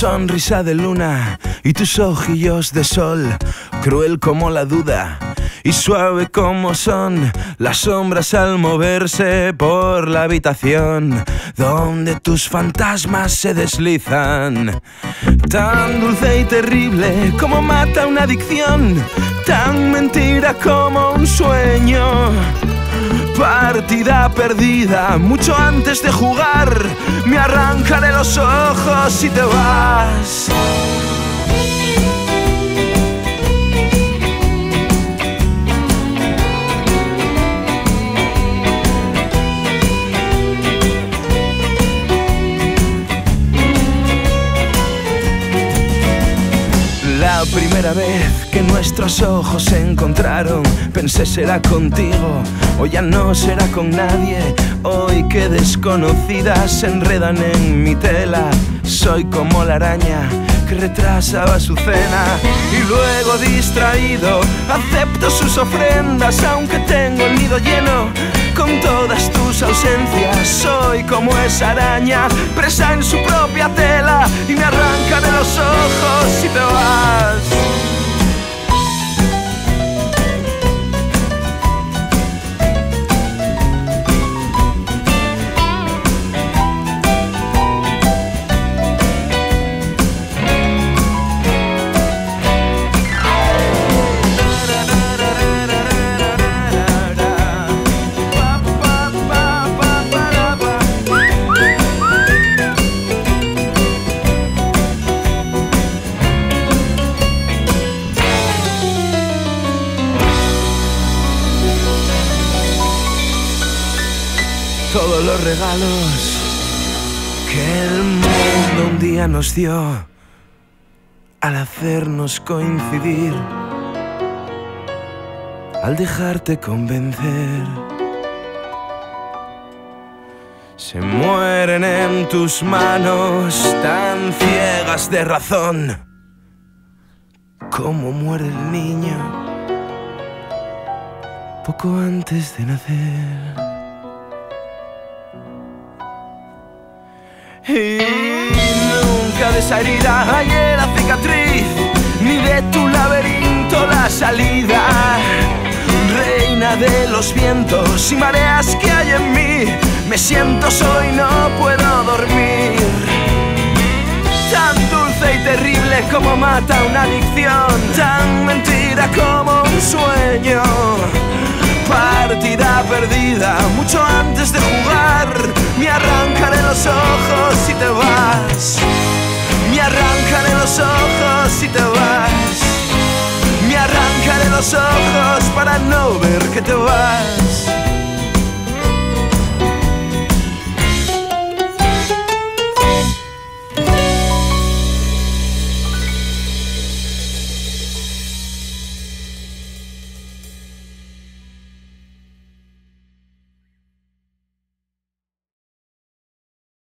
sonrisa de luna y tus ojillos de sol, cruel como la duda y suave como son las sombras al moverse por la habitación donde tus fantasmas se deslizan. Tan dulce y terrible como mata una adicción, tan mentira como un sueño. Partida perdida, mucho antes de jugar, me arrancaré los ojos y te vas. La primera vez que nuestros ojos se encontraron, pensé será contigo o ya no será con nadie. Hoy que desconocidas se enredan en mi tela, soy como la araña que retrasaba su cena y luego distraído acepto sus ofrendas aunque tengo el nido lleno con todas tus ausencias. Soy como esa araña presa en su propia tela los regalos que el mundo un día nos dio al hacernos coincidir, al dejarte convencer. Se mueren en tus manos tan ciegas de razón como muere el niño poco antes de nacer. Y nunca de esa herida la cicatriz, ni de tu laberinto la salida. Reina de los vientos y mareas que hay en mí, me siento solo y no puedo dormir. Tan dulce y terrible como mata una adicción, tan mentira como un sueño. Partida perdida, mucho antes de jugar, me arrancaré los ojos y te vas. Me arrancaré los ojos y te vas. Me arrancaré los ojos para no ver que te vas.